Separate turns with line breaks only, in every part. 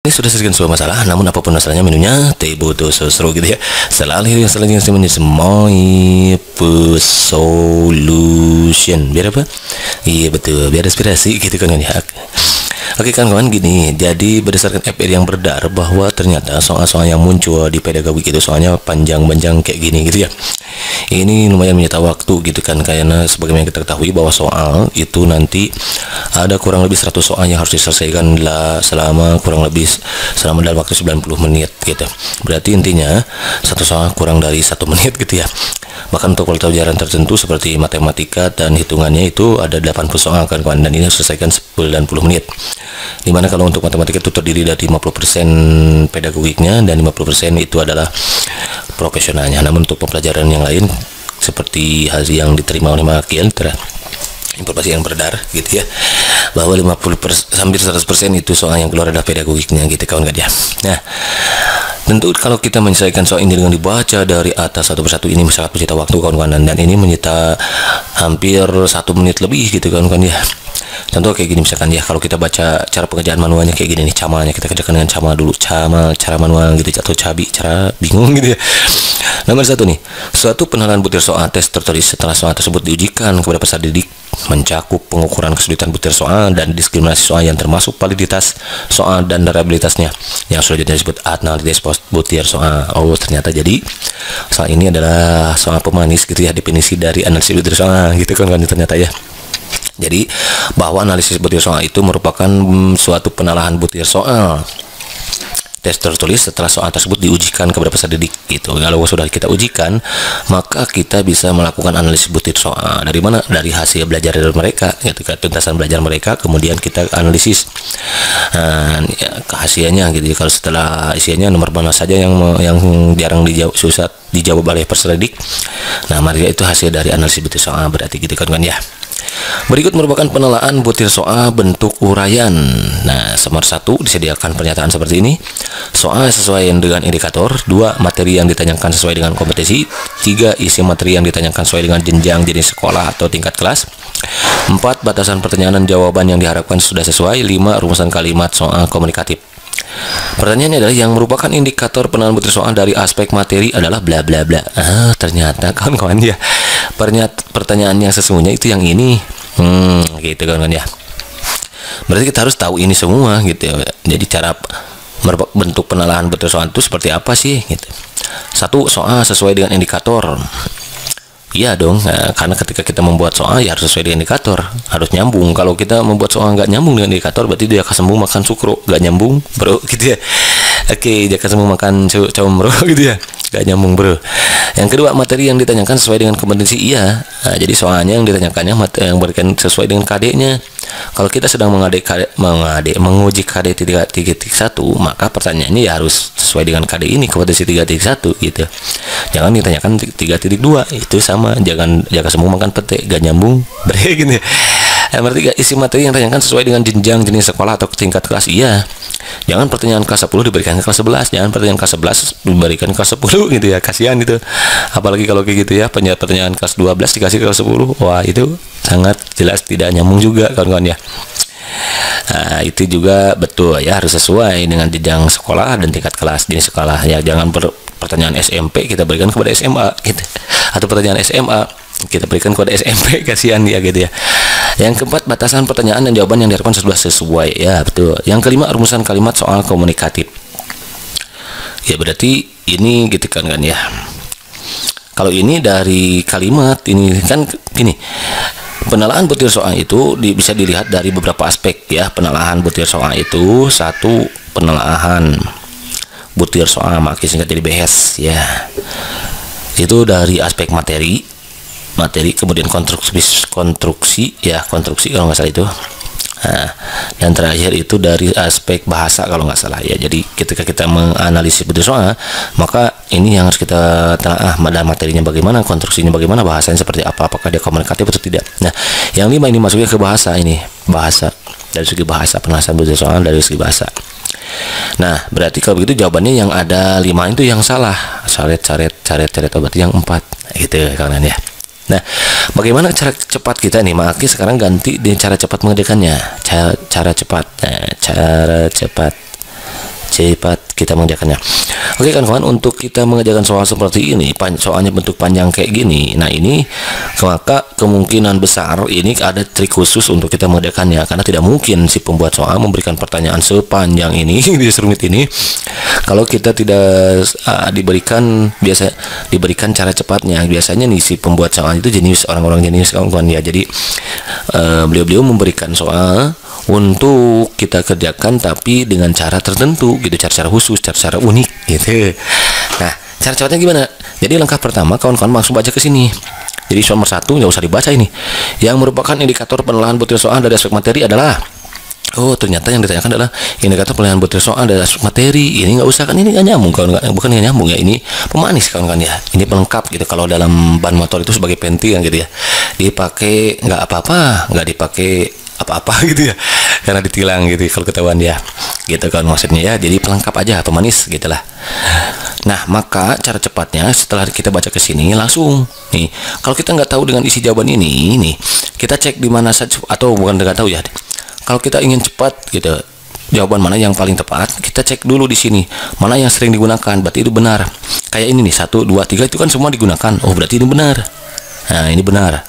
Ini sudah sekian sebuah masalah, namun apa pun masalahnya menunya teh butuh seru gitu ya. Selalu yang selanjutnya semuanya semoi solution. Biar apa? Iya betul, biar inspirasi gitu kan ya. Oke kan kawan gini, jadi berdasarkan FR yang berdar bahwa ternyata soal-soal yang muncul di pedagogi itu soalnya panjang-panjang kayak gini gitu ya. Ini lumayan menyita waktu gitu kan karena sebagaimana kita ketahui bahwa soal itu nanti ada kurang lebih 100 soal yang harus diselesaikan lah selama kurang lebih selama dalam waktu 90 menit gitu. Berarti intinya satu soal kurang dari satu menit gitu ya. Bahkan untuk pelajaran tertentu seperti matematika dan hitungannya itu ada 80 soal kan kawan dan ini selesaikan 90 menit di mana kalau untuk matematika itu terdiri dari 50% pedagogiknya dan 50% itu adalah profesionalnya. Namun untuk pembelajaran yang lain seperti hasil yang diterima oleh Makian informasi yang beredar gitu ya bahwa 50 persen, hampir 100 persen itu soal yang keluar adalah pedagogiknya gitu kawan kawan ya. Nah tentu kalau kita menyelesaikan soal ini dengan dibaca dari atas satu persatu ini sangat menyita waktu kawan-kawan. Dan ini menyita hampir satu menit lebih gitu kawan-kawan ya contoh kayak gini misalkan ya kalau kita baca cara pengerjaan manualnya kayak gini nih camalnya kita kerjakan dengan camal dulu camal cara manual gitu atau cabi cara bingung gitu ya. Nomor satu nih suatu penalaran butir soal tes tertulis setelah soal tersebut diujikan kepada peserta didik mencakup pengukuran kesulitan butir soal dan diskriminasi soal yang termasuk validitas soal dan durabilitasnya yang selanjutnya disebut analisis butir soal. Oh ternyata jadi soal ini adalah soal pemanis gitu ya definisi dari analisis butir soal gitu kan kan ternyata ya jadi bahwa analisis butir soal itu merupakan mm, suatu penalahan butir soal tes tertulis setelah soal tersebut diujikan kepada peserta didik gitu. Kalau sudah kita ujikan maka kita bisa melakukan analisis butir soal dari mana? Dari hasil belajar dari mereka kan tuntasan belajar mereka kemudian kita analisis nah, ya, hasilnya gitu. Kalau setelah isinya nomor mana saja yang yang jarang dijawab susah dijawab oleh peserta didik nah mari itu hasil dari analisis butir soal berarti gitu kan kan ya Berikut merupakan penelaan butir soal bentuk uraian. Nah, nomor satu disediakan pernyataan seperti ini. Soal sesuai dengan indikator. Dua, materi yang ditanyakan sesuai dengan kompetisi. Tiga, isi materi yang ditanyakan sesuai dengan jenjang jenis sekolah atau tingkat kelas. Empat, batasan pertanyaan dan jawaban yang diharapkan sudah sesuai. Lima, rumusan kalimat soal komunikatif. Pertanyaannya adalah yang merupakan indikator penelaan butir soal dari aspek materi adalah bla bla bla. Ah, ternyata kawan-kawan ya pertanyaan yang sesungguhnya itu yang ini. Hmm gitu kan kan ya. Berarti kita harus tahu ini semua gitu ya. Jadi cara bentuk penalahan betul soal itu seperti apa sih gitu. Satu soal sesuai dengan indikator. Iya dong, nah, karena ketika kita membuat soal ya harus sesuai dengan indikator, harus nyambung. Kalau kita membuat soal nggak nyambung dengan indikator, berarti dia akan sembuh makan sukro, nggak nyambung, bro, gitu ya. Oke, dia akan sembuh makan cowok bro, gitu ya. Gak nyambung bro. Yang kedua materi yang ditanyakan sesuai dengan kompetensi iya. Nah, jadi soalnya yang ditanyakannya yang berikan sesuai dengan KD-nya kalau kita sedang mengadik KD, mengadik menguji KD 3.1 maka pertanyaannya ya harus sesuai dengan KD ini kompetensi 3.1 gitu. Jangan ditanyakan 3.2 itu sama. Jangan jangan semua makan petek gak nyambung. Bre gitu Nomor tiga, isi materi yang ditanyakan sesuai dengan jenjang jenis sekolah atau tingkat kelas. Iya. Jangan pertanyaan kelas 10 diberikan ke kelas 11, jangan pertanyaan kelas 11 diberikan ke kelas 10 gitu ya. Kasihan itu. Apalagi kalau kayak gitu ya, pertanyaan kelas 12 dikasih ke kelas 10. Wah, itu sangat jelas tidak nyambung juga kawan-kawan ya. Nah, itu juga betul ya harus sesuai dengan jenjang sekolah dan tingkat kelas di sekolah ya jangan per pertanyaan SMP kita berikan kepada SMA gitu atau pertanyaan SMA kita berikan kode SMP kasihan ya gitu ya yang keempat batasan pertanyaan dan jawaban yang diharapkan sudah sesuai. Ya betul. Yang kelima rumusan kalimat soal komunikatif. Ya berarti ini gitu kan kan ya. Kalau ini dari kalimat ini kan gini Penelaan butir soal itu di, bisa dilihat dari beberapa aspek ya. Penelahan butir soal itu satu penelahan butir soal makin singkat jadi BS ya. Itu dari aspek materi materi kemudian konstruksi konstruksi ya konstruksi kalau nggak salah itu Nah, yang terakhir itu dari aspek bahasa kalau nggak salah ya. Jadi ketika kita menganalisis soal, maka ini yang harus kita telah dan materinya bagaimana, konstruksinya bagaimana, bahasanya seperti apa, apakah dia komunikatif atau tidak. Nah, yang lima ini masuknya ke bahasa ini, bahasa dari segi bahasa penjelasan soal dari segi bahasa. Nah, berarti kalau begitu jawabannya yang ada lima itu yang salah. Caret, caret, caret, caret, berarti yang empat. Gitu kalian ya. Nah, bagaimana cara cepat kita nih? Maki sekarang ganti dengan cara cepat mengerjakannya. Cara, cara cepat. Nah, cara cepat cepat kita mengerjakannya. Oke kan kawan untuk kita mengerjakan soal seperti ini soalnya bentuk panjang kayak gini. Nah ini maka kemungkinan besar ini ada trik khusus untuk kita mengerjakannya karena tidak mungkin si pembuat soal memberikan pertanyaan sepanjang ini di serumit ini. Kalau kita tidak uh, diberikan biasa diberikan cara cepatnya. Biasanya nih si pembuat soal itu jenis orang-orang jenis kawan-kawan ya. Jadi uh, beliau-beliau memberikan soal untuk kita kerjakan tapi dengan cara tertentu gitu cara-cara khusus cara-cara unik gitu. Nah cara cepatnya gimana? Jadi langkah pertama kawan-kawan langsung baca ke sini. Jadi soal nomor satu nggak usah dibaca ini. Yang merupakan indikator penelahan butir soal dari aspek materi adalah Oh ternyata yang ditanyakan adalah indikator penilaian butir soal dari aspek materi. Ini nggak usah kan ini nggak nyambung kawan bukan nggak nyambung ya ini pemanis kawan kan ya. Ini pelengkap gitu. Kalau dalam ban motor itu sebagai penti kan gitu ya. Dipakai nggak apa-apa nggak dipakai apa-apa gitu ya. Karena ditilang gitu kalau ketahuan ya gitu kan maksudnya ya jadi pelengkap aja pemanis gitulah. Nah maka cara cepatnya setelah kita baca ke sini langsung. Nih kalau kita nggak tahu dengan isi jawaban ini nih kita cek di mana saja atau bukan nggak tahu ya. Kalau kita ingin cepat gitu jawaban mana yang paling tepat kita cek dulu di sini mana yang sering digunakan berarti itu benar. Kayak ini nih satu dua tiga itu kan semua digunakan. Oh berarti ini benar. Nah ini benar.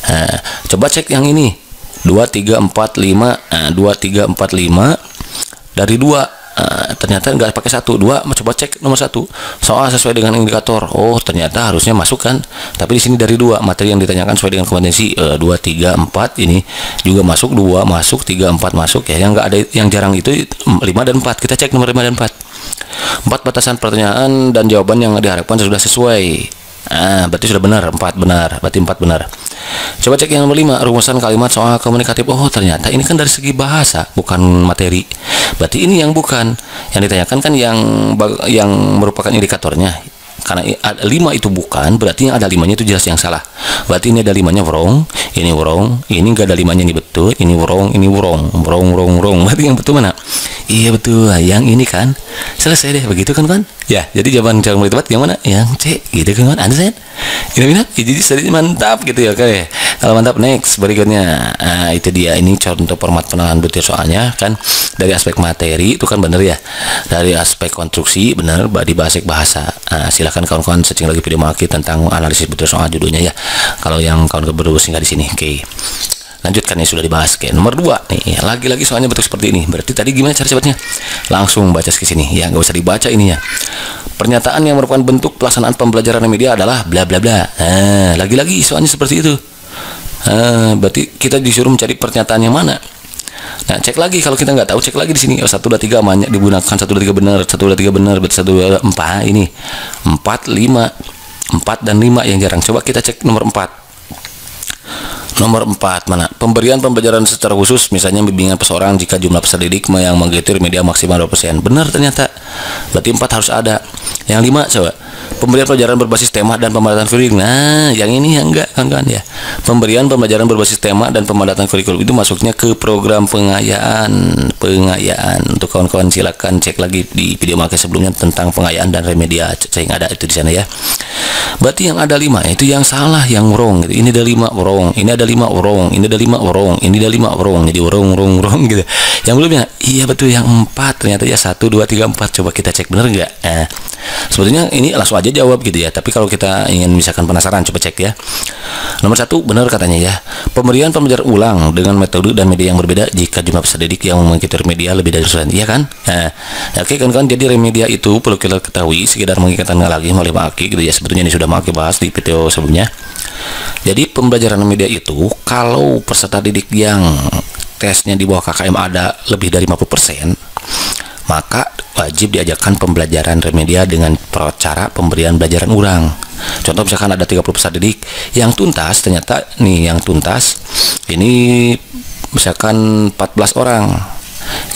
Nah, coba cek yang ini 2 3 4 5 2 3 4 5 dari 2 uh, eh, ternyata nggak pakai satu dua coba cek nomor satu. Soal sesuai dengan indikator. Oh ternyata harusnya masuk kan? Tapi di sini dari dua materi yang ditanyakan sesuai dengan kompetensi uh, dua tiga empat ini juga masuk dua masuk tiga empat masuk ya. Yang nggak ada yang jarang itu lima dan empat. Kita cek nomor lima dan empat. Empat batasan pertanyaan dan jawaban yang diharapkan sudah sesuai Ah, berarti sudah benar, empat benar, berarti empat benar. Coba cek yang nomor lima, rumusan kalimat soal komunikatif. Oh, ternyata ini kan dari segi bahasa, bukan materi. Berarti ini yang bukan. Yang ditanyakan kan yang yang merupakan indikatornya karena lima itu bukan berarti yang ada limanya itu jelas yang salah berarti ini ada limanya wrong ini wrong ini enggak ada limanya ini betul ini wrong ini wrong wrong wrong wrong berarti yang betul mana iya betul. Yang ini kan. Selesai deh begitu kan kan ya jadi jawaban jawaban tepat yang mana? Yang C gitu kan kan understand? Ini ini jadi mantap gitu ya kayak kalau mantap next berikutnya. Nah, itu dia. Ini contoh format penahan butir soalnya kan. Dari aspek materi itu kan bener ya. Dari aspek konstruksi bener di bahasa bahasa. Nah, silahkan kawan-kawan searching lagi video maki tentang analisis butir soal judulnya ya. Kalau yang kawan berdua singkat di sini oke. okay. Lanjutkan yang sudah dibahas. Oke, nomor dua nih lagi-lagi soalnya bentuk seperti ini. Berarti tadi gimana cara cepatnya langsung baca ke sini. Ya nggak usah dibaca ininya pernyataan yang merupakan bentuk pelaksanaan pembelajaran media adalah bla bla bla. Nah lagi-lagi soalnya seperti itu. Uh, berarti kita disuruh mencari pernyataan yang mana? Nah, cek lagi. Kalau kita nggak tahu, cek lagi di sini. Oh, satu dua tiga banyak digunakan. Satu dua tiga benar, satu dua tiga benar, berarti satu dua empat. Ini empat lima empat dan lima yang jarang. Coba kita cek nomor empat. Nomor empat mana? Pemberian pembelajaran secara khusus, misalnya bimbingan peseorang jika jumlah peserta didik yang menggetir media maksimal 2%. Benar ternyata. Berarti empat harus ada. Yang lima coba pemberian pelajaran berbasis tema dan pemadatan kurikulum. Nah, yang ini yang enggak kan kan ya. Pemberian pembelajaran berbasis tema dan pemadatan kurikulum itu masuknya ke program pengayaan, pengayaan. Untuk kawan-kawan silakan cek lagi di video makai sebelumnya tentang pengayaan dan remedia. Saya ada itu di sana ya. Berarti yang ada lima itu yang salah, yang wrong. Gitu. Ini ada lima wrong, ini ada lima wrong, ini ada lima wrong, ini ada lima wrong. Jadi wrong, wrong, wrong gitu. Yang belumnya, iya betul yang empat ternyata ya satu, dua, tiga, empat. Coba kita cek bener nggak? Eh, sebetulnya ini langsung aja jawab gitu ya. Tapi kalau kita ingin misalkan penasaran coba cek ya. Nomor satu benar katanya ya. Pemberian pembelajaran ulang dengan metode dan media yang berbeda jika jumlah peserta didik yang mengikuti media lebih dari satu iya kan? Nah, ya, oke kan kan jadi remedia itu perlu kita ketahui sekedar mengikatkan lagi melalui maki gitu ya. Sebetulnya ini sudah maki bahas di video sebelumnya. Jadi pembelajaran media itu kalau peserta didik yang tesnya di bawah KKM ada lebih dari 50% maka wajib diajarkan pembelajaran remedia dengan cara pemberian belajaran ulang. Contoh misalkan ada 30 peserta didik yang tuntas ternyata nih yang tuntas ini misalkan 14 orang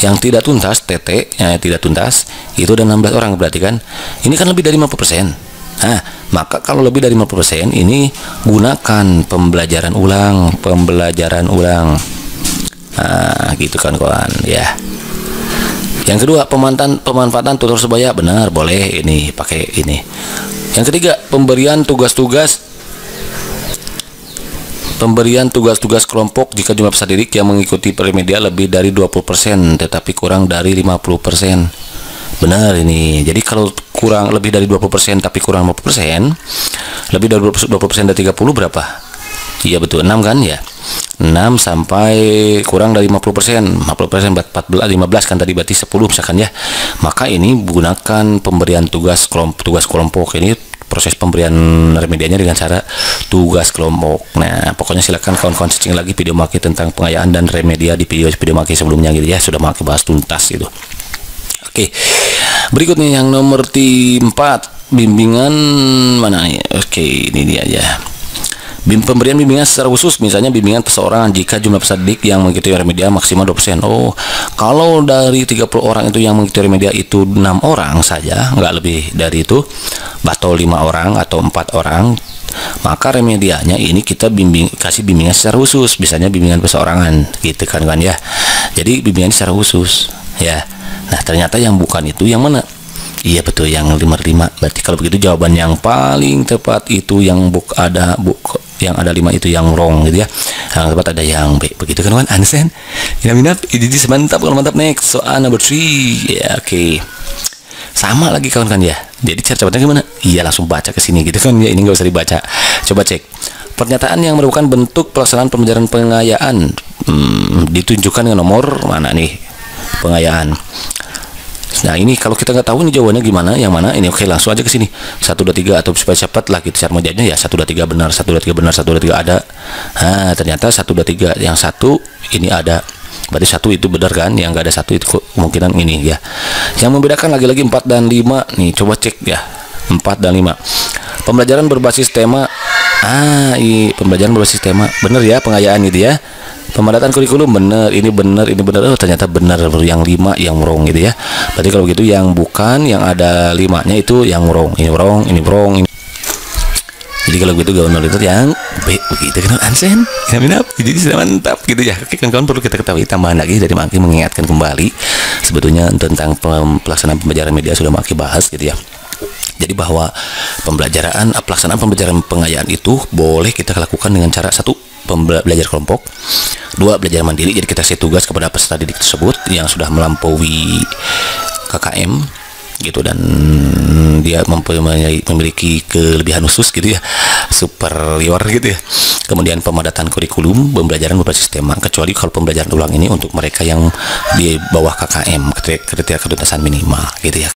yang tidak tuntas TT ya, tidak tuntas itu ada 16 orang berarti kan ini kan lebih dari 50% Nah, maka kalau lebih dari 50% ini gunakan pembelajaran ulang, pembelajaran ulang. Nah, gitu kan kawan ya. Yang kedua, pemanfaatan pemanfaatan tutor sebaya. Benar boleh ini pakai ini. Yang ketiga, pemberian tugas-tugas. Pemberian tugas-tugas kelompok jika jumlah peserta didik yang mengikuti premedial lebih dari 20% tetapi kurang dari 50%. benar ini. Jadi kalau kurang lebih dari 20% tapi kurang 50% lebih dari 20% dari 30 berapa? Iya betul. 6 kan? Ya 6 sampai kurang dari 50 persen. 50 persen 14 15 kan tadi berarti 10 misalkan ya. Maka ini gunakan pemberian tugas kelompok tugas kelompok. Ini proses pemberian remedianya dengan cara tugas kelompok. Nah pokoknya silakan kawan-kawan cicing lagi video maki tentang pengayaan dan remedia di video video maki sebelumnya gitu ya. Sudah maki bahas tuntas gitu. Oke berikutnya yang nomor 4 bimbingan mana? Nih oke ini dia ya Bim pemberian bimbingan secara khusus misalnya bimbingan perseorangan jika jumlah peserta didik yang mengikuti remedia maksimal 2%. Oh, kalau dari 30 orang itu yang mengikuti remedia itu 6 orang saja, nggak lebih dari itu, atau 5 orang atau empat orang, maka remedianya ini kita bimbing kasih bimbingan secara khusus, misalnya bimbingan perseorangan gitu kan kan ya. Jadi bimbingan secara khusus ya. Nah, ternyata yang bukan itu yang mana? Iya betul yang lima lima. Berarti kalau begitu jawaban yang paling tepat itu yang buk ada buk yang ada lima itu yang wrong gitu ya. Yang tepat ada yang B. Begitu kan kawan understand? Ya minat ini mantap kalau mantap next. Soal number three. Ya oke. Okay. sama lagi kawan kan ya. Jadi cara cepatnya gimana? Iya langsung baca ke sini gitu kan ya. Ini nggak usah dibaca. Coba cek. Pernyataan yang merupakan bentuk pelaksanaan pembelajaran pengayaan hmm, ditunjukkan dengan nomor mana nih? Pengayaan Nah ini kalau kita nggak tahu ini jawabannya gimana, yang mana ini oke langsung aja ke sini. Satu dua tiga atau supaya cepat lah kita cara menjadinya ya. Satu dua tiga benar satu dua tiga benar satu dua tiga ada. Nah ternyata satu dua tiga yang satu ini ada. Berarti satu itu benar kan? Yang nggak ada satu itu kemungkinan ini ya. Yang membedakan lagi-lagi 4 dan 5 nih coba cek ya. 4 dan 5 pembelajaran berbasis tema. Ah ini pembelajaran berbasis tema. Benar ya pengayaan itu ya pemadatan kurikulum bener ini bener ini bener. Oh ternyata bener yang lima yang wrong gitu ya. Berarti kalau begitu yang bukan yang ada limanya itu yang wrong. Ini wrong ini wrong ini. Jadi kalau gitu gaun itu yang B begitu kan ansen. Minap jadi sudah mantap gitu ya. Oke kan kawan perlu kita ketahui tambahan lagi dari Maki mengingatkan kembali. Sebetulnya tentang pelaksanaan pembelajaran media sudah Maki bahas gitu ya. Jadi bahwa pembelajaran pelaksanaan pembelajaran pengayaan itu boleh kita lakukan dengan cara satu belajar kelompok. Dua belajar mandiri. Jadi kita kasih tugas kepada peserta didik tersebut yang sudah melampaui KKM gitu. Dan dia memiliki kelebihan khusus gitu ya. Superior gitu ya. Kemudian pemadatan kurikulum pembelajaran berbasis tema kecuali kalau pembelajaran ulang ini untuk mereka yang di bawah KKM kriteria ketuntasan minimal gitu ya